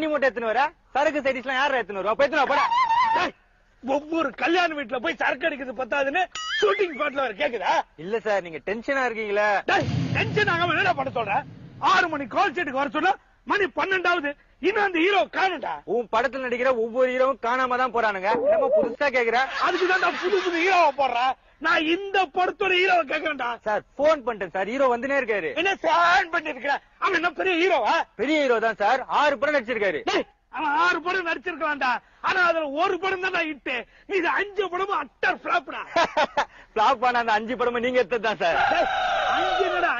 தண்ணி மூட்டை எடுத்துன்னு வர? சரக்கு சைடிஸ் எல்லாம் யாரா எடுத்துன்னு வருவா? போய் போடா. ஒவ்வொரு கல்யாண வீட்டுல போய் சரக்கு அடிக்கிறது பத்தாதுன்னு ஷூட்டிங் ஸ்பாட்ல வர கேக்குதா? இல்ல சார் நீங்க டென்ஷனா இருக்கீங்களா. டென்ஷன் ஆகாம என்னடா பண்ண சொல்ற? ஆறு மணி கால் ஷீட்டுக்கு வர சொல்ல மணி பன்னெண்டாவது. இன்னும் அந்த ஹீரோ காணுடா உன் படத்துல நடிக்கிற ஒவ்வொரு ஹீரோவும் காணாம தான் போறானுங்க. என்னமோ புதுசா கேக்குற. அதுக்கு தான் புது புது ஹீரோவை போடுற. நான் இந்த படத்தோட ஹீரோவை கேக்குறேன்டா. சார் போன் பண்ணிட்டேன் சார். ஹீரோ வந்துனே இருக்காரு. என்ன ஃபேன் பண்ணி அவன் என்ன பெரிய ஹீரோவா பெரிய ஹீரோ தான் சார். ஆறு படம் நடிச்சிருக்காரு. அவன் ஆறு படம் நடிச்சிருக்கலாம்டா. ஆனா அதுல ஒரு படம் தான் இட்டு. இது அஞ்சு படமும் அட்டர் பிளாப்டா பிளாப் பண்ண அந்த அஞ்சு படமும் நீங்க எடுத்தது தான் சார்.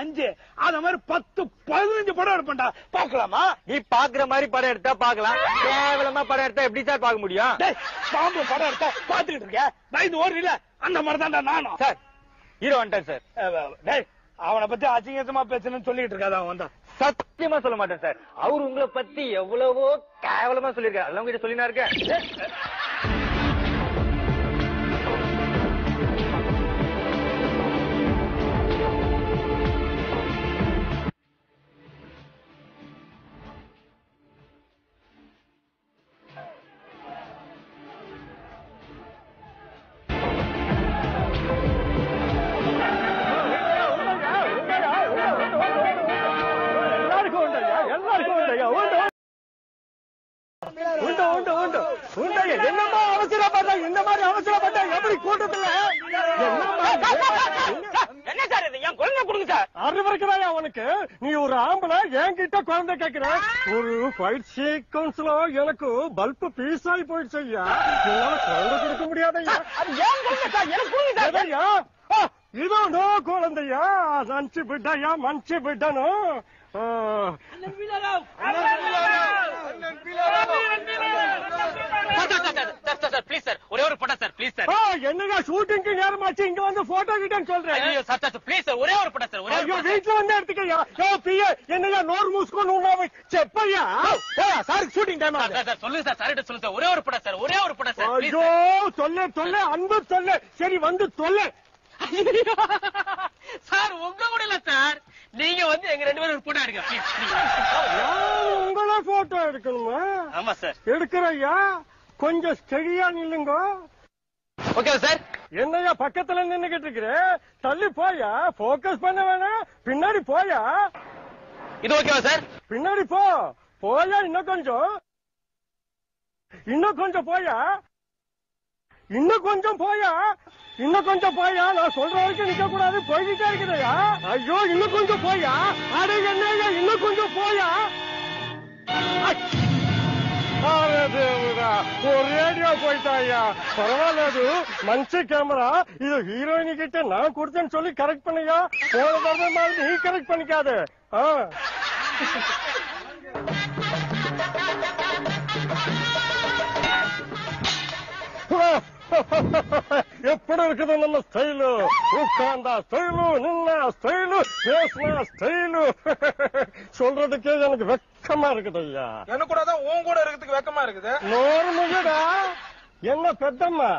அஞ்சு. அத மாதிரி பத்து பதினஞ்சு படம் எடுப்பேன்டா பாக்கலாமா நீ பாக்குற மாதிரி படம் எடுத்தா பாக்கலாம் கேவலமா படம் எடுத்தா எப்படி சார் பார்க்க முடியும்? டேய் பாம்பு படம் எடுத்தா பாத்துக்கிட்டு இருக்க பயந்து ஓடுறீல அந்த மாதிரி தான்டா நானும். சார் ஹீரோ வந்துட்டார் சார். அவனை பத்தி அசிங்கமா பேசணும்னு சொல்லிட்டு இருக்காத அவன் வந்தா சத்தியமா சொல்ல மாட்டேன் சார். அவர் உங்களை பத்தி எவ்வளவோ கேவலமா சொல்லிருக்காரு அதெல்லாம் உங்ககிட்ட சொல்லினா இருக்கேன். அறிவருக்குதாயா உனக்கு நீ ஒரு ஆம்பளை என்கிட்ட குழந்தை கேக்குற. ஒரு ஃபைட் சீக்வன்ஸ்ல எனக்கு பல்ப் பீஸ் ஆகி போயிடுச்சு ஐயா. என்னால குழந்தை கொடுக்க முடியாதையா எதையா? இதோ குழந்தையா? நஞ்சு பிட்டையா மஞ்சு பிட்டனும் அண்ணன் சார் ப்ளீஸ் சார். ஒரே ஒரு போட்டோ சார் ப்ளீஸ் சார். என்னடா ஷூட்டிங்க்கு நேரமாச்சு இங்க வந்து போட்டோ கிட்டன்னு சொல்றேன். ப்ளீஸ் ஒரே ஒரு போட்டோ சார் ஒரே ஐயோ வந்து எடுத்துக்கயா யோ பிய என்னடா நோர் மூஸ்கோ உண்டாவே செப்பையா? சார் ஷூட்டிங் சார் ஒரே ஒரு போட்டோ சார் ஒரே ஒரு போட்டோ சார் ஐயோ சொல்ல சொல்ல அன்பு சரி வந்து சொல்ல. சார் உங்க கூட இல்ல சார். நீங்க வந்து எங்க ரெண்டு பேரும் போட்டோ எடுக்க உங்கள போட்டோ எடுக்கணுமா? ஆமா சார். எடுக்கிறையா? கொஞ்சம் ஸ்டெடியா நில்லுங்க. ஓகே சார் என்னையா பக்கத்துல நின்னுகிட்டு இருக்கிற? தள்ளி போயா? போக்கஸ் பண்ண வேணாம். பின்னாடி போயா? இது ஓகேவா சார் பின்னாடி போ. போயா இன்னும் கொஞ்சம்? இன்னும் கொஞ்சம் போயா? இன்னும் கொஞ்சம் போயா? இன்னும் கொஞ்சம் போயா? நான் சொல்ற வரைக்கும் நிக்க கூடாது போய்கிட்டே இருக்குதையா? ஐயோ இன்னும் கொஞ்சம் போயா? அடைய என்னையா இன்னும் கொஞ்சம் போயா? ఓ రేడియో పోయితాయ్యా పర్వాలేదు మంచి కెమెరా ఇది హీరోయిన్ கிட்ட நான் கொடுத்தேன்னு சொல்லி கரெக்ட் பண்ணியா போன தடவை மாதிரி நீ கரெக்ட் பண்ணிக்காது ஆ. எப்படி இருக்குது நம்ம ஸ்டைலு? உட்கார்ந்தா ஸ்டைலு நின்னா ஸ்டைலு பேசினா ஸ்டைலு. சொல்றதுக்கே எனக்கு வெக்கமா இருக்குது ஐயா. எனக்கு கூட தான் உன் கூட இருக்கிறதுக்கு வெக்கமா இருக்குது. நோறு முயடா என்ன பெத்தம்மா?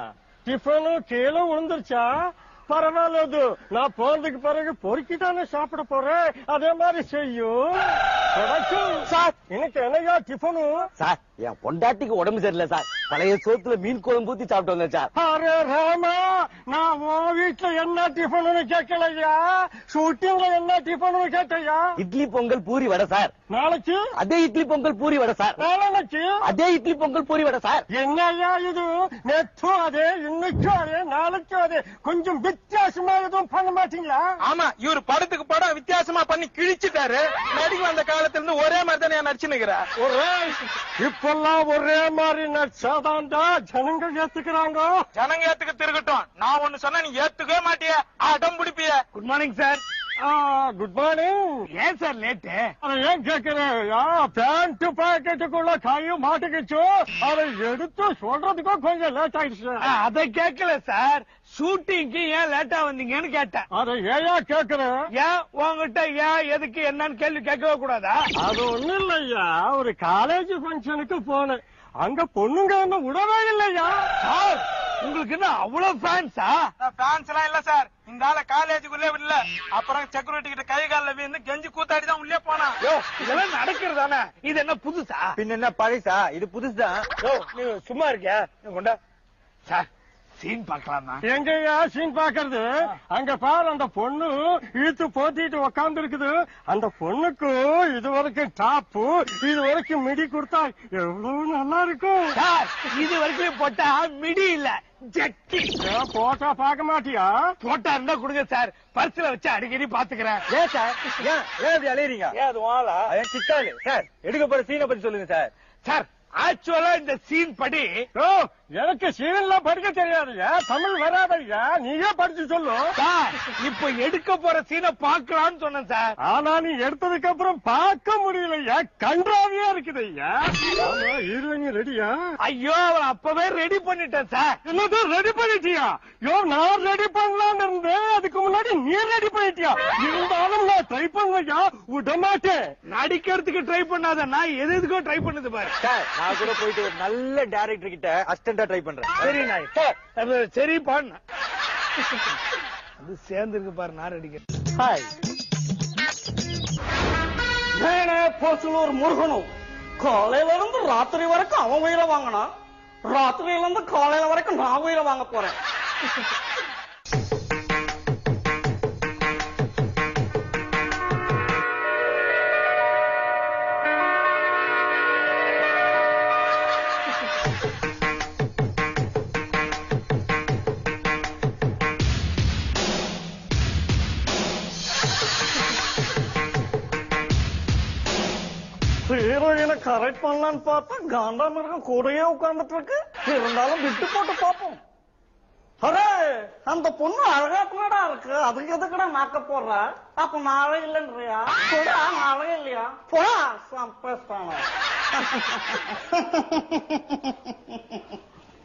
டிஃபனு கீழே விழுந்துருச்சா பரவாயில்லது. நான் போனதுக்கு பிறகு பொறுக்கி தானே சாப்பிட போறேன். அதே மாதிரி செய்யும் சார். எனக்கு என்னையா டிஃபனு? சார் என் பொண்டாட்டிக்கு உடம்பு சரியில்லை சார். பழைய சோத்துல மீன் குழம்பு ஊத்தி சாப்பிட்டு வந்தேன் சார். அரே ராமா. நான் உன் வீட்டுல என்ன டிஃபனு கேட்கலையா ஷூட்டிங்ல என்ன டிஃபனு கேட்டையா? இட்லி பொங்கல் பூரி வடை சார் நாளைக்கு? அதே இட்லி பொங்கல் பூரி வடை சார் நாளைக்கு? அதே இட்லி பொங்கல் பூரி வடை சார் என்னய்யா இது? நேற்றும் அதே இன்னைக்கும் அதே நாளைக்கும் அதே. கொஞ்சம் வித்தியாசமா எதுவும் பண்ண மாட்டீங்களா? ஆமா இவர் படத்துக்கு படம் வித்தியாசமா பண்ணி கிழிச்சிட்டாரு. நடிகை வந்த காலத்துல இருந்து ஒரே மாதிரி தானே நடிச்சு நிக்கிற ஒரே இப்பெல்லாம் ஒரே மாதிரி நடிச்சாதான்டா ஜனங்க ஏத்துக்கிறாங்க. ஜனங்க ஏத்துக்க திருக்கட்டும் நான் ஒண்ணு சொன்னா நீ ஏத்துக்கவே மாட்டிய. அடம் பிடிப்பிய. Good morning sir good morning ஏன் சார் லேட்டு அதை ஏன் கேக்குறேன் பேண்ட் பாக்கெட்டுக்குள்ள கையும் மாட்டிக்கிச்சு. அதை எடுத்து சொல்றதுக்கும் கொஞ்சம் லேட் ஆயிடுச்சு. அதை கேட்கல சார் ஷூட்டிங்க்கு ஏன் லேட்டா வந்தீங்கன்னு கேட்டேன். அதை ஏயா கேக்குறேன் ஏன் உங்ககிட்ட ஏன் எதுக்கு என்னன்னு கேள்வி கேட்கவே கூடாதா? அது ஒண்ணு இல்லையா ஒரு காலேஜ் ஃபங்க்ஷனுக்கு போனேன். அங்க பொண்ணுங்க என்ன விடவே இல்லையா? சார் உங்களுக்கு என்ன அவ்வளவு ஃபேன்ஸா ஃபேன்ஸ் எல்லாம் இல்ல சார் இந்த ஆள காலேஜுக்குள்ளே விடல. அப்புறம் செக்யூரிட்டி கிட்ட கை காலில் வீந்து கெஞ்சி கூத்தாடி தான் உள்ளே போனான். யோ இதெல்லாம் நடக்கிறதானே? இது என்ன புதுசா? பின்ன என்ன பழசா? இது புதுசுதான். யோ நீ சும்மா இருக்கியா? நீ கொண்டா. சார் சீன் பார்க்கலாமா? எங்கய்யா சீன் பாக்குறது அங்க பாரு அந்த பொண்ணு இழுத்து போத்திட்டு உக்காந்து இருக்குது அந்த பொண்ணுக்கு இது வரைக்கும் டாப்பு இது வரைக்கும் மிடி கொடுத்தா எவ்வளவு நல்லா இருக்கும். இது வரைக்கும் போட்டா மிடி இல்ல ஏன் போட்டா பார்க்க மாட்டியா? போட்டா இருந்தா கொடுங்க சார். பர்ஸ்ல வச்சு அடிக்கடி பாத்துக்கிறேன். ஏன் சார்? ஏன் ஏன் இப்படி அலையறீங்க? ஏன் அது வாழா சிக்காளு? சார் எடுக்க போற சீனை பத்தி சொல்லுங்க சார். சார் ஆக்சுவலா இந்த சீன் படி ஓ எனக்கு சீன்லாம் படிக்க தெரியாதுயா தமிழ் வராதையா நீயே படிச்சு சொல்லு. சார் இப்ப எடுக்க போற சீனை பார்க்கலாம்னு சொன்னேன் சார். ஆனா நீ எடுத்ததுக்கு அப்புறம் பார்க்க முடியலையா கன்றாவியா இருக்குது ஐயா ஹீரோயின் ரெடியா? ஐயோ அவன் அப்பவே ரெடி பண்ணிட்டேன் சார். என்னது ரெடி பண்ணிட்டியா? யோ நான் ரெடி பண்ணலாம்னு இருந்தேன். அதுக்கு முன்னாடி நீ ரெடி பண்ணிட்டியா? இருந்தாலும் நான் ட்ரை பண்ணுவையா விட மாட்டேன். நடிக்கிறதுக்கு ட்ரை பண்ணாத. நான் எது எதுக்கோ ட்ரை பண்ணுது பாரு. சார் நான் கூட போயிட்டு ஒரு நல்ல டைரக்டர் கிட்ட அசிஸ்டண்டா ட்ரை பண்றேன். சரி நாய். சார் பண்ண அது சேர்ந்து இருக்கு பாரு நான் அடிக்கிறேன். ஹாய். முருகனும். காலையில இருந்து ராத்திரி வரைக்கும் அவன் உயிரை வாங்கினான். ராத்திரியில இருந்து காலையில வரைக்கும் நான் உயிரை வாங்க போறேன். ஹீரோயினை கரெக்ட் பண்ணலான்னு பார்த்தா காண்டா மிருகம் கூடையே உட்கார்ந்துட்டு இருக்கு இருந்தாலும் விட்டு போட்டு பார்ப்போம். அரே அந்த பொண்ணு அழகா கூடடா இருக்கு. அதுக்கு எதுக்குடா நாக்க போடுற? அப்ப நாளே இல்லைன்றியா? போடா நாளே இல்லையா? போடா சம்பேஸ்தான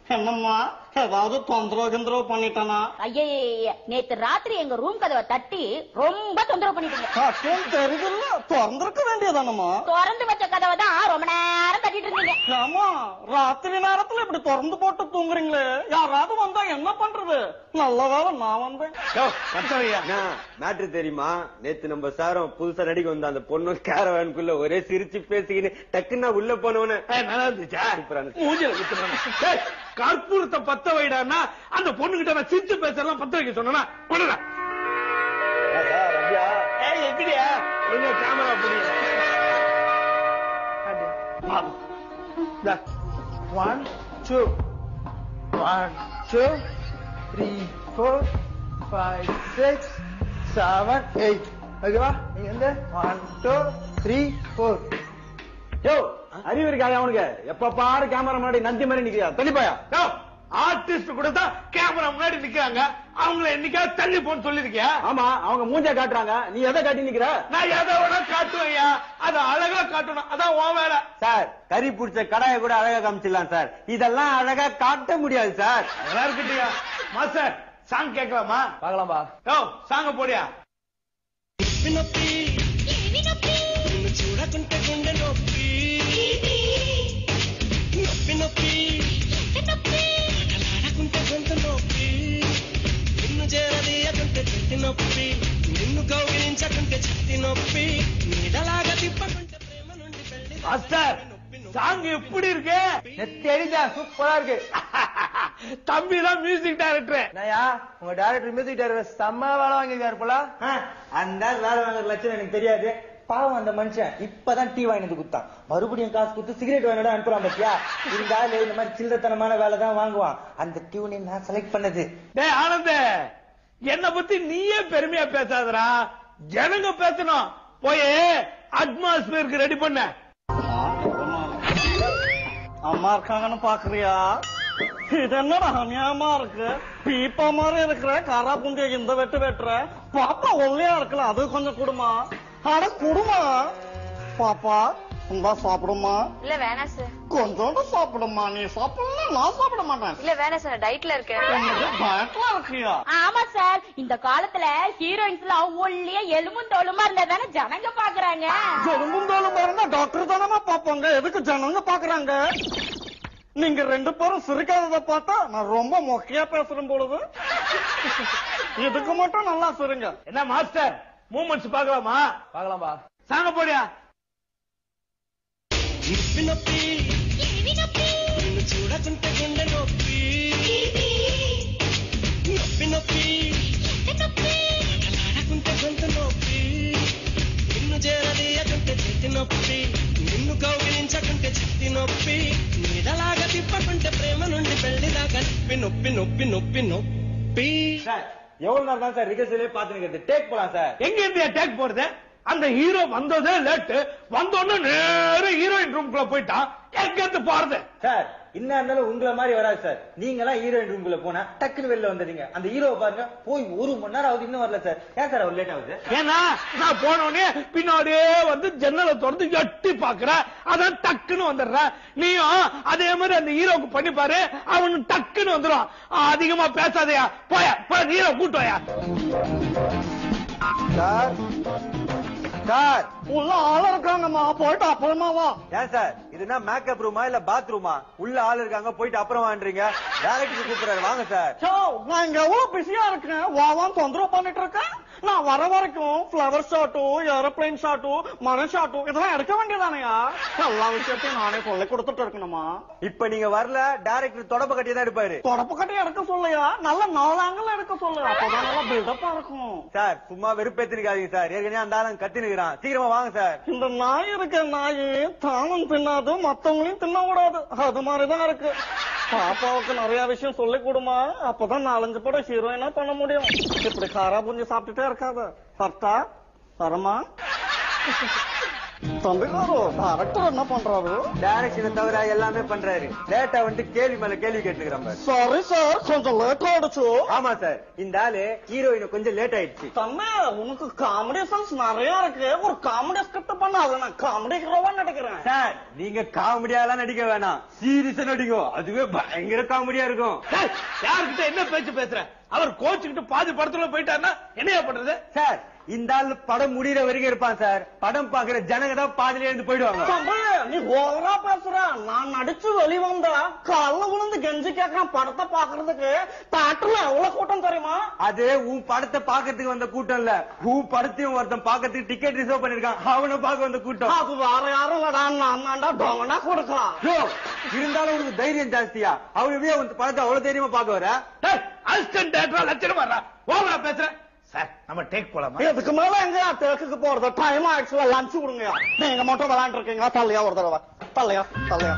என்னம்மா? ஏதாவது தொந்தரவு கிந்தரவு பண்ணிட்டானா? ஐயய்ய நேத்து ராத்திரி எங்க ரூம் கதவை தட்டி ரொம்ப தொந்தரவு பண்ணிட்டீங்க. தெரியுதுல்ல திறந்திருக்க வேண்டியதானம்மா? திறந்து வச்ச கதவை தான் ரொம்ப நேரம் தட்டிட்டு இருந்தீங்க. ஆமா ராத்திரி நேரத்துல இப்படி திறந்து போட்டு தூங்குறீங்களே? யாராவது வந்தா என்ன பண்றது? நல்ல வேலை நான் வந்தேன். மேட்ரு தெரியுமா? நேத்து நம்ம சாரம் புதுசா நடிக்க வந்த அந்த பொண்ணு கேரவானுக்குள்ள ஒரே சிரிச்சு பேசிக்கின்னு டக்குன்னா உள்ள போனவன. ஏய், நல்லா இருந்துச்சா? கற்பூரத்தை பத்த வைடான்னா அந்த பொண்ணு கிட்ட நான் சிரிச்சு பேசலாம் பத்த வைக்க சொன்னா பண்ணுடா ஏய் எப்படியா ஒழுங்கா கேமரா புரியல one two one two three four five six seven eight ஓகேவா? நீங்க வந்து ஒன் டூ த்ரீ ஃபோர் யோ அறிவு இருக்காது அவனுக்கு. எப்ப பாரு கேமரா முன்னாடி நந்தி மாதிரி நிக்கிறியா? தள்ளிப்பாயா? ஆர்டிஸ்ட் கூட தான் கேமரா முன்னாடி நிக்கிறாங்க. அவங்கள என்னைக்காவது தள்ளி போன்னு சொல்லிருக்கியா ஆமா அவங்க மூஞ்ச காட்டுறாங்க. நீ எதை காட்டி நிக்கிற? நான் எதை வேணா காட்டுவேன்யா அதை அழகா காட்டணும். அதான் உன் வேலை. சார் கறி பிடிச்ச கடாயை கூட அழகா காமிச்சிடலாம் சார். இதெல்லாம் அழகா காட்ட முடியாது சார். அதெல்லாம் இருக்கட்டியா மாஸ்டர் சாங் கேட்கலாமா? பாக்கலாம்பா யோ சாங்க போடியா? மாஸ்டர் சாங் எப்படி இருக்கு தெரிஞ்சா சூப்பரா இருக்கு தம்பி தான் மியூசிக் டைரக்டர் நயா உங்க டைரக்டர் மியூசிக் டைரக்டர் செம்ம வேலை வாங்கியிருக்காரு போல அந்த வேலை வாங்குற லட்சணம் எனக்கு தெரியாது பாவம் அந்த மனுஷன் இப்பதான் டீ வாங்கினது குத்தான் மறுபடியும் காசு கொடுத்து சிகரெட் வாங்கினோட அனுப்புறான் பத்தியா இருந்தாலும் இந்த மாதிரி சில்லறத்தனமான வேலை தான் வாங்குவான் அந்த டியூனை நான் செலக்ட் பண்ணது டேய் ஆனந்த என்ன பத்தி நீயே பெருமையா பேசாதரா ஜனங்க பேசணும். போய் அட்மாஸ்பியருக்கு ரெடி பண்ண. அம்மா இருக்காங்கன்னு பாக்குறியா? இது என்னடா அநியாயமா இருக்கு? பீப்பா மாதிரி இருக்கிற காரா புண்டிய இந்த வெட்டு வெட்டுற. பாப்பா ஒல்லையா இருக்கல அது கொஞ்சம் குடுமா. அட குடுமா. பாப்பா இந்தா சாப்பிடுமா? இல்ல வேணாம் சார் கொஞ்சோண்டு சாப்பிடுமா? நீ சாப்பிடலாம் நான் சாப்பிட மாட்டேன். இல்ல வேணாம் சார் டயட்ல இருக்கேன். இருக்கியா? ஆமா சார் இந்த காலத்துல ஹீரோயின்ஸ் எல்லாம் ஒல்லியா எலும்பும் தோலுமா இருந்தா தானே ஜனங்க பாக்குறாங்க. ஜெலும்புந்தாலும் பாருங்க டாக்டர் தானமா பாப்பாங்க எதுக்கு ஜனங்க பாக்குறாங்க? நீங்க ரெண்டு பேரும் சிரிக்காதத பார்த்தா நான் ரொம்ப மொக்கையா பேசுறேன் பொழுது. இதுக்கு மட்டும் நல்லா சொல்லுங்க என்ன மாஸ்டர் மூமெண்ட்ஸ் பார்க்கலாமா? பார்க்கலாம்பா சாங்க போடியா? చూడకుంటే గుండె నొప్పి నొప్పి నొప్పి ఆడకుంటే గొంతు నొప్పి నిన్ను చేరదీయకుంటే చేతి నొప్పి నిన్ను కౌగిలించకుంటే చేతి నొప్పి నీడలాగా తిప్పకుంటే ప్రేమ నుండి పెళ్లిదాకా నొప్పి నొప్పి నొప్పి నొప్పి నొప్పి சார் எவ்வளவு நேரம் தான் சார் ரிகர்சலே பாத்துக்கிறது டேக் போலாம் சார் எங்க இருந்து அட்டாக் போறது அந்த ஹீரோ வந்ததே லேட்டு வந்தோடனே நேர ஹீரோயின் ரூம்குள்ள போயிட்டான் எங்க இருந்து போறது சார் என்ன இருந்தாலும் உங்களை மாதிரி வராது சார் நீங்க எல்லாம் ஹீரோயின் ரூம்குள்ள போனா டக்குன்னு வெளில வந்துடுங்க அந்த ஹீரோவை பாருங்க போய் ஒரு மணி நேரம் ஆகுது இன்னும் வரல சார் ஏன் சார் அவர் லேட் ஆகுது? ஏன்னா நான் போனோடனே பின்னாடியே வந்து ஜன்னலை திறந்து எட்டி பாக்குறேன் அதான் டக்குன்னு வந்துடுறேன் நீயும் அதே மாதிரி அந்த ஹீரோக்கு பண்ணி பாரு. அவனு டக்குன்னு வந்துடும் அதிகமா பேசாதயா. போய போய் ஹீரோ கூட்டோயா சார் சார். உள்ள ஆள் இருக்காங்கம்மா. போயிட்டு அப்புறமா வா. ஏன் சார்? இதுனா மேக்கப் ரூமா இல்ல பாத்ரூமா உள்ள ஆள் இருக்காங்க போயிட்டு அப்புறமான்றீங்க டேரக்டர் கூப்பிடுறாரு. வாங்க சார். சோ, நான் இங்க எவ்வளவு பிஸியா இருக்கேன்? வாவான் தொந்தரவு பண்ணிட்டு இருக்கேன். நான் வர வரைக்கும் பிளவர் ஷாட்டும் ஏரோப்ளைன் ஷாட்டும் மர ஷாட்டும் இதெல்லாம் எடுக்க வேண்டியதானயா? எல்லா விஷயத்தையும் நானே சொல்லி கொடுத்துட்டு இருக்கணுமா? இப்ப நீங்க வரல டேரக்டர் தொடப்ப கட்டி தான் எடுப்பாரு. தொடப்பு கட்டி எடுக்க சொல்லையா? நல்ல நாலாங்கல் எடுக்க சொல்லு அப்பதான் நல்லா பில்டப்பா இருக்கும். சார் சும்மா வெறுப்பேத்திருக்காதீங்க சார். ஏற்கனவே அந்த ஆளுங்க கத்தினுக்கிறான் சீக்கிரமா வாங்க சார். இந்த நாய் இருக்க நாய் தானும் தின்னாது மத்தவங்களையும் தின்ன கூடாது அது மாதிரிதான் இருக்கு. பாப்பாவுக்கு நிறைய விஷயம் சொல்லி கொடுமா. அப்பதான் நாலஞ்சு படம் ஹீரோயினா பண்ண முடியும். இப்படி காரா புஞ்சி சாப்பிட்டுட்டே இருக்காத சர்த்தா வரமா தம்பிகாரு டேரக்டர் என்ன பண்றாரு டைரக்ஷனை தவிர எல்லாமே பண்றாரு லேட்டா வந்து கேள்வி மேல கேள்வி கேட்டுக்கிறான் பாரு சாரி சார் கொஞ்சம் லேட் ஆயிடுச்சு ஆமா சார் இந்த ஆளு ஹீரோயின் கொஞ்சம் லேட் ஆயிடுச்சு தம்பி உனக்கு காமெடி சென்ஸ் நிறைய இருக்கு ஒரு காமெடி ஸ்கிரிப்ட் பண்ண அதை நான் காமெடி ஹீரோவா நடிக்கிறேன் சார் நீங்க காமெடியா எல்லாம் நடிக்க வேணாம் சீரியஸா நடிங்க அதுவே பயங்கர காமெடியா இருக்கும் யார்கிட்ட என்ன பேச்சு பேசுற அவர் கோச்சுக்கிட்டு பாதி படத்துல போயிட்டாருன்னா என்னையா பண்றது? சார் இந்த ஆள் படம் முடியற வரைக்கும் இருப்பான் சார். படம் பாக்குற ஜனங்க தான் பாதியில இருந்து போயிடுவாங்க. நீ ஓவரா பேசுற. நான் நடிச்சு வெளிவந்தா கால்ல விழுந்து கெஞ்சி கேக்குறேன். படத்தை பாக்குறதுக்கு தேட்டர்ல எவ்வளவு கூட்டம் தெரியுமா? அது உன் படத்தை பாக்கிறதுக்கு வந்த கூட்டம் இல்ல. உன் படத்தையும் ஒருத்தன் பாக்கிறதுக்கு டிக்கெட் ரிசர்வ் பண்ணிருக்கான். அவனை பார்க்க வந்த கூட்டம். அது வேற யாரும் இல்லடா. நான் தாண்டா டொங்கனா கொடுக்கலாம் இருந்தாலும் உனக்கு தைரியம் ஜாஸ்தியா? அவன் எப்படியா உன் படத்தை அவ்வளவு தைரியமா பாக்க வர? அசிஸ்டன்ட் டேரக்டர் லட்சணம் வர்றா ஓவரா பேசுற. சார் நம்ம டேக் போலாமா? இதுக்கு மேல எங்கயா தேக்குக்கு போறது? டைம் ஆயிடுச்சுல லஞ்ச் கொடுங்க நீங்க மட்டும் விளையாண்டு இருக்கீங்க தள்ளையா ஒரு தடவை. தள்ளையா தள்ளையா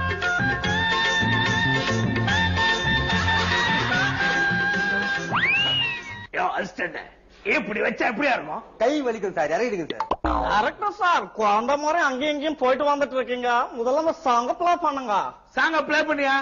இப்படி வச்சா எப்படியா இருக்கும்? கை வலிக்கும் சார் இறங்கிடுங்க சார். கரெக்டா சார் குழந்தை முறை அங்கேயும் இங்கேயும் போயிட்டு வந்துட்டு இருக்கீங்க. முதல்ல அந்த சாங்க ப்ளே பண்ணுங்க. சாங்க ப்ளே பண்ணியா?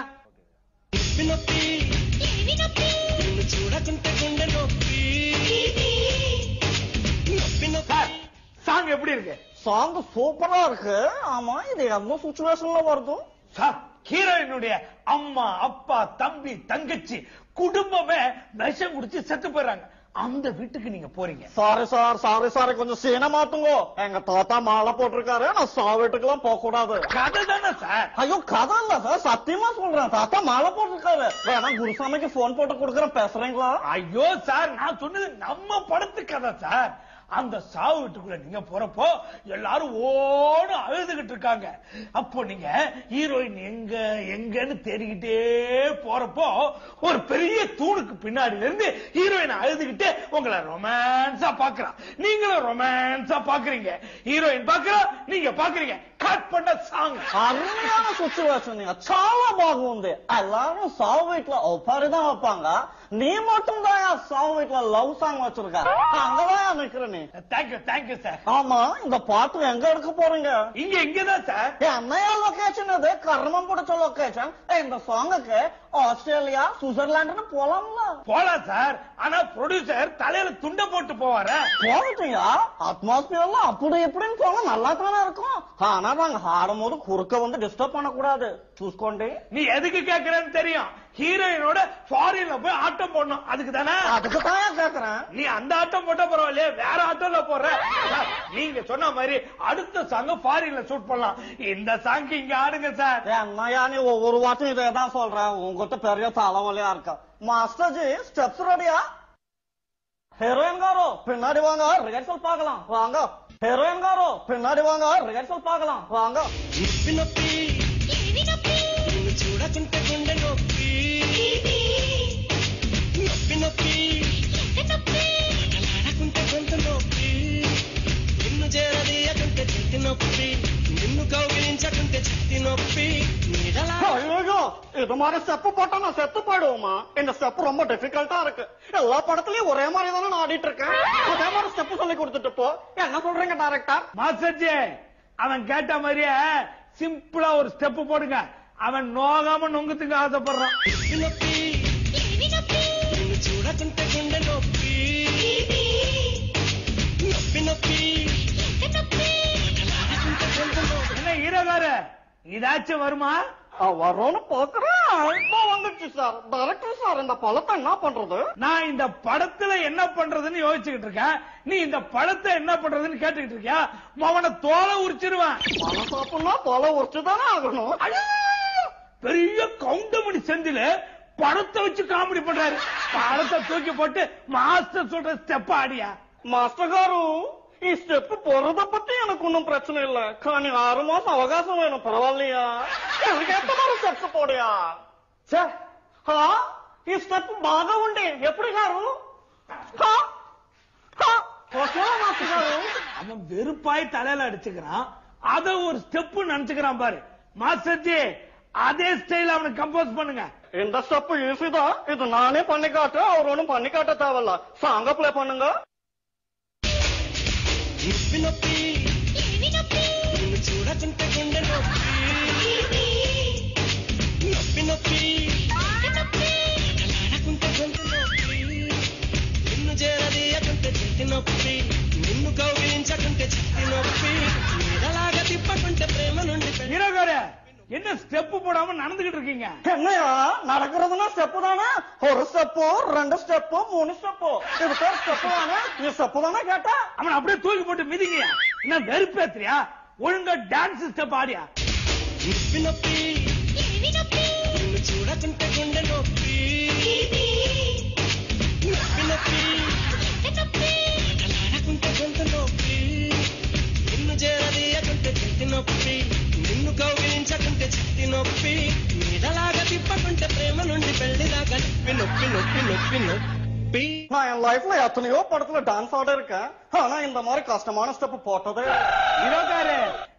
எப்படி இருக்கு? சாங் சூப்பரா இருக்கு. ஆமா இது எந்த சுச்சுவேஷன்ல வருது? சார் ஹீரோயினுடைய அம்மா அப்பா தம்பி தங்கச்சி குடும்பமே விஷம் குடிச்சு செத்து போயிடுறாங்க. அந்த வீட்டுக்கு நீங்க போறீங்க. சாரி சார் சாரி சாரி கொஞ்சம் சீனை மாத்துங்க. எங்க தாத்தா மாலை போட்டிருக்காரு. நான் சா வீட்டுக்கெல்லாம் போக கூடாது கதை தானே சார் ஐயோ கதை இல்ல சார் சத்தியமா சொல்றேன். தாத்தா மாலை போட்டிருக்காரு. வேணா குருசாமிக்கு போன் போட்டு கொடுக்குறேன். பேசுறீங்களா? ஐயோ சார் நான் சொன்னது நம்ம படத்து கதை சார் அந்த சாவு வீட்டுக்குள்ள நீங்க போறப்போ எல்லாரும் ஓடு அழுதுகிட்டு இருக்காங்க. அப்போ நீங்க ஹீரோயின் எங்க எங்கன்னு தேடிக்கிட்டே போறப்போ ஒரு பெரிய தூணுக்கு பின்னாடில இருந்து ஹீரோயின் அழுதுகிட்டே உங்களை ரொமான்ஸா பாக்குறான். நீங்களும் ரொமான்ஸா பாக்குறீங்க. ஹீரோயின் பாக்குறா நீங்க பாக்குறீங்க. கட் பண்ண சாங் அருமையான சுச்சுவேஷன் చాలా బాగుంది எல்லாரும் சாவு வீட்டுல ஒப்பாரி தான் வைப்பாங்க நீ மட்டும் தான் சாவு வீட்டுல லவ் சாங் வச்சிருக்க அங்கதான் நிக்கிற நீ தேங்க்யூ தேங்க்யூ சார் ஆமா இந்த பாட்டு எங்க எடுக்க போறீங்க இங்க இங்கதான் சார் என்னையா லொகேஷன் இது கர்மம் பிடிச்ச லொகேஷன் இந்த சாங்குக்கு ஆஸ்திரேலியா சுவிட்சர்லாண்டு போலாம்ல. போலாம் சார். ஆனா ப்ரொடியூசர் தலையில துண்ட போட்டு போவாரு. போகட்டையா? அட்மாஸ்பியர்ல அப்படி எப்படின்னு போனா நல்லா தானே இருக்கும். ஆனா நாங்க ஆடும் போது குறுக்க வந்து டிஸ்டர்ப் பண்ணக்கூடாது. சூஸ்கோண்டே நீ எதுக்கு கேக்குறேன்னு தெரியும். ஹீரோயினோட ஃபாரின்ல போய் ஆட்டம் போடணும். அதுக்கு தானே? அதுக்கு தான் கேக்குறேன். நீ அந்த ஆட்டம் போட்டா பரவாயில்லையே வேற ஆட்டம்ல போடுற சார், நீங்க சொன்ன மாதிரி அடுத்த சாங்க ஃபாரின்ல ஷூட் பண்ணலாம். இந்த சாங் இங்க ஆடுங்க சார். என்னையா நீ ஒவ்வொரு வாட்டும் இதே தான் சொல்ற உங்ககிட்ட பெரிய தலைவலியா இருக்கா. மாஸ்டர் ஜி ஸ்டெப்ஸ் ரெடியா ஹீரோயின் காரோ பின்னாடி வாங்க ரிஹர்சல் பார்க்கலாம். வாங்க. ஹீரோயின் காரோ பின்னாடி வாங்க ரிஹர்சல் பார்க்கலாம். வாங்க. నిన్ను చేరదీయకుంటే చెట్టి నొప్పి నిన్ను కౌగిలించకుంటే చెట్టి నొప్పి నీడలా ஐயோ இது மாதிரி ஸ்டெப் போட்டா நான் செத்து போயிடுவோமா இந்த ஸ்டெப் ரொம்ப டிஃபிகல்ட்டா இருக்கு எல்லா படத்துலயும் ஒரே மாதிரி தானே நான் ஆடிட்டு இருக்கேன் அதே மாதிரி ஸ்டெப் சொல்லி கொடுத்துட்டு போ என்ன சொல்றீங்க டைரக்டர் மாஸ்டர்ஜி அவன் கேட்ட மாதிரியே சிம்பிளா ஒரு ஸ்டெப் போடுங்க அவன் நோகாம நொங்குத்துக்கு ஆசைப்படுறான் உயிரை வேற. இதாச்சும் வருமா? வரும்னு பாக்குறேன் வந்துச்சு சார். டைரக்டர் சார் இந்த பழத்தை என்ன பண்றது? நான் இந்த படத்துல என்ன பண்றதுன்னு யோசிச்சுக்கிட்டு இருக்கேன். நீ இந்த படத்தை என்ன பண்றதுன்னு கேட்டுக்கிட்டு இருக்கியா? மவன தோலை உரிச்சிருவேன் பழம் சாப்பிடனா தோலை உரிச்சுதானே ஆகணும். பெரிய கவுண்டமணி செந்தில படத்தை வச்சு காமெடி பண்றாரு. படத்தை தூக்கி போட்டு மாஸ்டர் சொல்ற ஸ்டெப் ஆடியா? மாஸ்டர் காரும் ఈ స్టెప్ బుర్ర తప్పటి అనుకున్నాం ప్రశ్న ఇల్ల కానీ ఆరు మాసం అవకాశం వేయను పర్వాలయా ఎలాగేస్తున్నారు స్టెప్స్ పోడియా చే ఈ స్టెప్ బాగా ఉండి ఎప్పుడు గారు அவன் வெறுப்பாய் தலையில அடிச்சுக்கிறான் அத ஒரு ஸ்டெப் நினைச்சுக்கிறான் பாரு மாஸ்டர் ஜி அதே ஸ்டைல் அவனுக்கு கம்போஸ் பண்ணுங்க இந்த ஸ்டெப் ஈஸி தான் இது நானே பண்ணி காட்டு அவர் ஒன்றும் பண்ணி காட்ட தேவையில்ல சாங்க பிளே பண்ணுங்க నిన్ను చూడకుంటే గుండె నొప్పి నొప్పి నొప్పి మాటలాడకుంటే గొంతు నొప్పి నిన్ను చేరదీయకుంటే చెట్టి నొప్పి నిన్ను కౌగిలించకుంటే చెట్టి నొప్పి నీడలాగా తిప్పకుంటే ప్రేమ నుండి పెళ్లి ஹீரோகாரு என்ன ஸ்டெப் போடாம நடந்துகிட்டு இருக்கீங்க என்னையா நடக்கிறதுனா ஸ்டெப் தானே ஒரு ஸ்டெப்பு ரெண்டு ஸ்டெப்பு மூணு ஸ்டெப்பு இது பேர் ஸ்டெப் தானே நீ ஸ்டெப் தானே கேட்ட அவன் அப்படியே தூக்கி போட்டு மிதிங்க என்ன வெறுப்பேத்துறியா ஒழுங்கா டான்ஸ் ஸ்டெப் ஆடியா నొప్పి నొప్పి నిన్ను చూడకుంటే గుండె నొప్పి నొప్పి నొప్పి మాటలాడకుంటే గొంతు నొప్పి నిన్ను చేరదీయకుంటే చెట్టి నొప్పి నిన్ను కౌగిలించకుంటే చెట్టి నొప్పి నీడలాగా తిప్పకుంటే ప్రేమ నుండి పెళ్లి దాకా నొప్పి నొప్పి నొప్పి నొప్పి பீங் நான் என் லைஃப்ல எத்தனையோ படத்துல டான்ஸ் ஆட இருக்கேன். ஆனா இந்த மாதிரி கஷ்டமான ஸ்டெப் போட்டது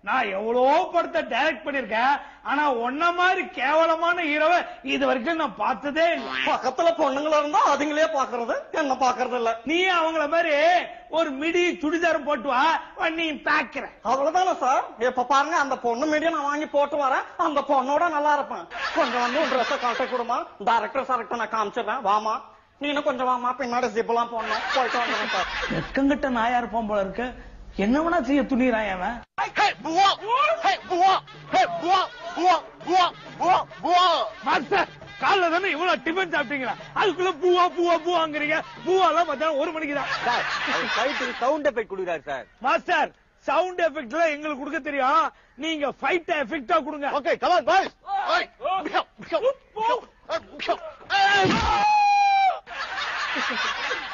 நான் எவ்வளோ படத்தை டைரக்ட் பண்ணிருக்கேன் ஆனா ஒன்ன மாதிரி கேவலமான ஹீரோவை இது வரைக்கும் நான் பார்த்ததே இல்லை. பக்கத்துல பொண்ணுங்களா இருந்தா அதுங்களே பாக்குறது என்ன பாக்குறது இல்ல. நீ அவங்கள மாதிரி ஒரு மிடி சுடிதாரம் போட்டு வா நீ பாக்குற. அவ்வளவுதானே சார்? இப்ப பாருங்க அந்த பொண்ணு மீடியா நான் வாங்கி போட்டு வரேன் அந்த பொண்ணோட நல்லா இருப்பேன். கொஞ்சம் வந்து உன் ட்ரெஸ்ஸை காட்ட கொடுமா. டேரக்டர் சார்கிட்ட நான் காமிச்சிடுறேன். வாமா நீனும் கொஞ்சம் வாமா பின்னாடி ஜிப்லாம் போடணும். போயிட்டு வந்துடுறேன் சார் வெக்கங்கிட்ட நாயா இருப்பான் போல இருக்கு. என்ன வேணா செய்ய துணிறான் அவன் மாஸ்டர் காலைல தானே இவ்வளவு டிஃபன் சாப்பிட்டீங்களா? அதுக்குள்ள பூவா பூவா பூவாங்கிறீங்க. பூவாலாம் மத்தியானம் ஒரு மணிக்கு தான். சார் அவர் ஃபைட்டுக்கு சவுண்ட் எஃபெக்ட் கொடுக்குறாரு சார். மாஸ்டர் சவுண்ட் எஃபெக்ட் எல்லாம் எங்களுக்கு கொடுக்க தெரியும். நீங்க ஃபைட் எஃபெக்டா கொடுங்க. Okay come on boys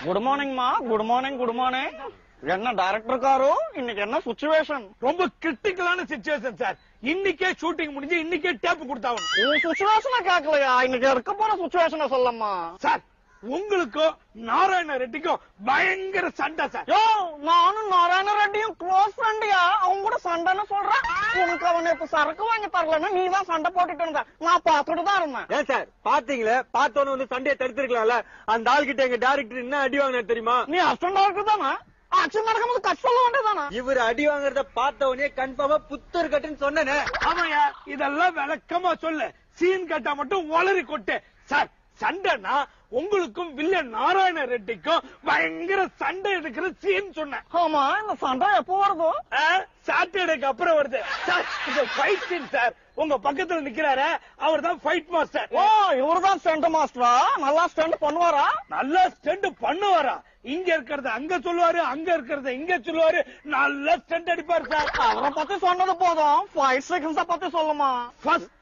good மார்னிங்மா good morning good morning என்ன டைரக்டர் காரு? இன்னைக்கு என்ன சுச்சுவேஷன் ரொம்ப கிரிட்டிக்கலான சுச்சுவேஷன் சார் இன்னைக்கே ஷூட்டிங் முடிஞ்சு இன்னைக்கே டேப் கொடுத்தாகணும். உன் சுச்சுவேஷனை கேட்கலையா இன்னைக்கு இருக்க போற சுச்சுவேஷனை சொல்லம்மா. சார் உங்களுக்கும் நாராயண ரெட்டிக்கும் பயங்கர சண்டை சார். யோ நானும் நாராயண ரெட்டியும் க்ளோஸ் ஃப்ரெண்டியா அவங்க கூட சண்டைன்னு சொல்றேன் உனக்கு அவன் இப்ப சரக்கு வாங்கி தரலன்னா நீ தான் சண்டை போட்டுட்டு இருந்த. நான் பார்த்துட்டு தான் இருந்தேன். ஏன் சார்? பாத்தீங்களே பார்த்தோன்னு வந்து சண்டையை தடுத்திருக்கலாம்ல? அந்த ஆள்கிட்ட எங்க டைரக்டர் என்ன அடி வாங்கினாரு தெரியுமா? நீ அஸ்டண்டா இருக்கு தானே ஆக்ஷன் நடக்கும்போது கட் சொல்ல வேண்டியதானே இவர் அடி வாங்குறத பார்த்த உடனே கன்ஃபார்மா புத்தர் கட்டுன்னு சொன்னேனே. ஆமாயா இதெல்லாம் விளக்கமா சொல்லு. சீன் கட்டா மட்டும் ஒளறி கொட்டு. சார் சண்டைனா உங்களுக்கும் வில்லன் நாராயண ரெட்டிக்கும் பயங்கர சண்டை எடுக்கிற சீன் சொன்னேன். ஆமா இந்த சண்டை எப்போ வருதோ? சாட்டர்டேக்கு அப்புறம் வருது. சார் இது ஃபைட் சீன் சார். உங்க பக்கத்துல நிக்கிறாரு. அவர் தான் ஃபைட் மாஸ்டர் ஓ இவர்தான் ஸ்டண்ட் மாஸ்டரா நல்லா ஸ்டண்ட் பண்ணுவாரா? நல்லா ஸ்டண்ட் பண்ணுவாரா? இங்க இருக்கிறத அங்க சொல்லுவாரு அங்க இருக்கிறத இங்க சொல்லுவாரு. நல்லா ஸ்டண்ட் அடிப்பாரு சார். அவரை பத்தி சொன்னது போதும். ஃபைவ் செகண்ட்ஸ் பத்தி சொல்லுமா? First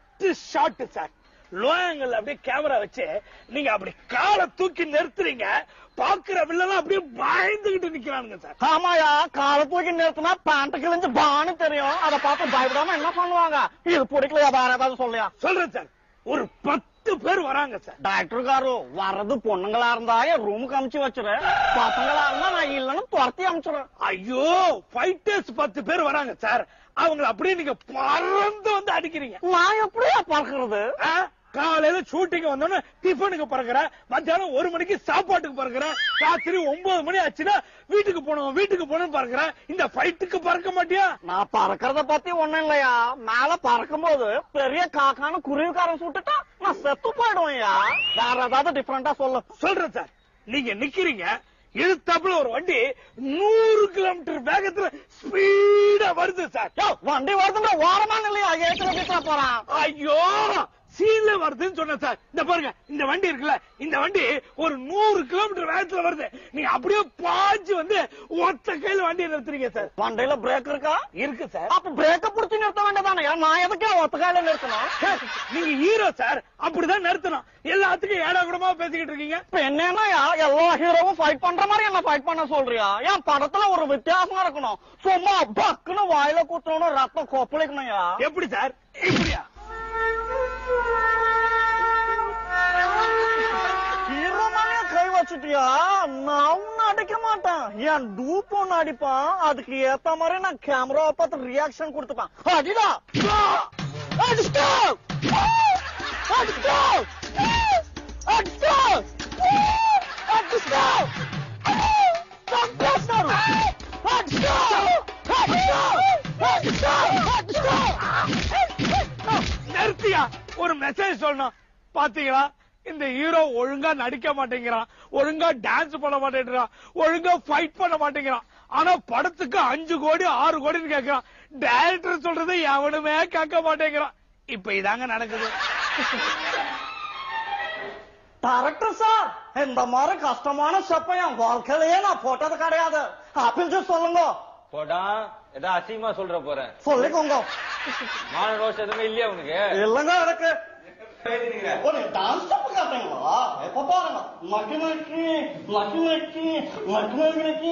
shot sir. Low angle அப்படியே கேமரா வச்சு நீங்க அப்படி காலை தூக்கி நிறுத்துறீங்க பாக்குற வில்லெல்லாம் அப்படியே பயந்துகிட்டு நிக்கிறானுங்க சார். ஆமாயா காலை தூக்கி நிறுத்தினா பேண்ட் கிழிஞ்சு பான்னு தெரியும். அதை பார்த்து பயப்படாம என்ன பண்ணுவாங்க? இது பிடிக்கலையா வேற ஏதாவது சொல்லியா? சொல்றேன் சார். ஒரு பத்து பேர் வராங்க சார். டாக்டர் గారు வர்றது பொண்ணுங்களா இருந்தா என் ரூமுக்கு அமுச்சு வச்சிரு. பசங்களா இருந்தா நான் இல்லன்னு துரத்தி அமுச்சிடுறேன் ஐயோ ஃபைட்டர்ஸ் பத்து பேர் வராங்க சார். அவங்கள அப்படியே நீங்க பறந்து வந்து அடிக்கிறீங்க. நான் எப்படியா பார்க்கறது ஆ? காலையில ஷூட்டிங் வந்தோன்னு டிஃபனுக்கு பறக்குற மத்தியானம் ஒரு மணிக்கு சாப்பாட்டுக்கு பறக்குற ராத்திரி ஒன்பது மணி ஆச்சுன்னா வீட்டுக்கு போனோம் வீட்டுக்கு போகணும் பறக்குற. இந்த ஃபைட்டுக்கு பறக்க மாட்டியா? நான் பறக்கறத பத்தி ஒண்ணும் இல்லையா? மேல பறக்கும் போது பெரிய காக்கான குருவிக்காரன் சுட்டுட்டா நான் செத்து போயிடுவேன்யா வேற ஏதாவது டிஃபரெண்டா சொல்லு. சொல்றேன் சார். நீங்க நிக்கிறீங்க இழுத்தாப்புல ஒரு வண்டி நூறு கிலோமீட்டர் வேகத்துல ஸ்பீடா வருது சார். வண்டி வருதுன்ற ஓரமா இல்லையா கிட்ட போறான். ஐயோ! சீன்ல வருதுன்னு சொன்னேன் சார். இந்த பாருங்க இந்த வண்டி இருக்குல்ல இந்த வண்டி ஒரு நூறு கிலோமீட்டர் வேகத்துல வருது. நீங்க அப்படியே பாஞ்சு வந்து ஒத்த கையில வண்டியை நிறுத்துறீங்க சார். வண்டியில பிரேக் இருக்கா? இருக்கு சார். அப்ப பிரேக்க புடிச்சு நிறுத்த வேண்டியதானே? நான் எதுக்கே ஒத்த கையில நிறுத்தணும்? நீங்க ஹீரோ சார். அப்படிதான் நிறுத்தணும். எல்லாத்துக்கும் ஏடா கூடமா பேசிக்கிட்டு இருக்கீங்க? இப்ப என்னன்னா எல்லா ஹீரோவும் ஃபைட் பண்ற மாதிரி என்ன ஃபைட் பண்ண சொல்றியா? என் படத்துல ஒரு வித்தியாசமா இருக்கணும்? சும்மா பக்குன்னு வாயில குத்தணும் ரத்தம் கொப்பளிக்கணும்யா? எப்படி சார்? இப்படியா? அடிச்சிட்டியா நான் ஒன்னும் அடிக்க மாட்டான். என் டூப் ஒன்னு அடிப்பான். அதுக்கு ஏத்த மாதிரி நான் கேமராவை பார்த்து ரியாக்ஷன் கொடுத்துப்பேன். அடிடா! நிறுத்தியா? ஒரு மெசேஜ் சொல்லணும். பாத்தீங்களா? இந்த ஹீரோ ஒழுங்கா நடிக்க மாட்டேங்கிறான். ஒழுங்கா டான்ஸ் பண்ண மாட்டேங்கிறான். ஒழுங்கா ஃபைட் பண்ண மாட்டேங்கிறான். ஆனா படத்துக்கு அஞ்சு கோடி ஆறு கோடின்னு கேக்குறான். டைரக்டர் சொல்றதை எவனுமே கேட்க மாட்டேங்கிறான். இப்ப இதாங்க நடக்குது. டைரக்டர் சார் இந்த மாதிரி கஷ்டமான ஸ்டெப்பை என் வாழ்க்கையிலேயே நான் போட்டது கிடையாது. அப்படின்னு சொல்லுங்க. போடா ஏதோ அசிங்கமா சொல்ற போறேன். சொல்லிக்கோங்க. மான ரோஷம் எதுவுமே இல்லையா உனக்கு? இல்லங்க எனக்கு. 俺ダンスタップがったんやろえパパなんか負け負け負け負け負け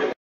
負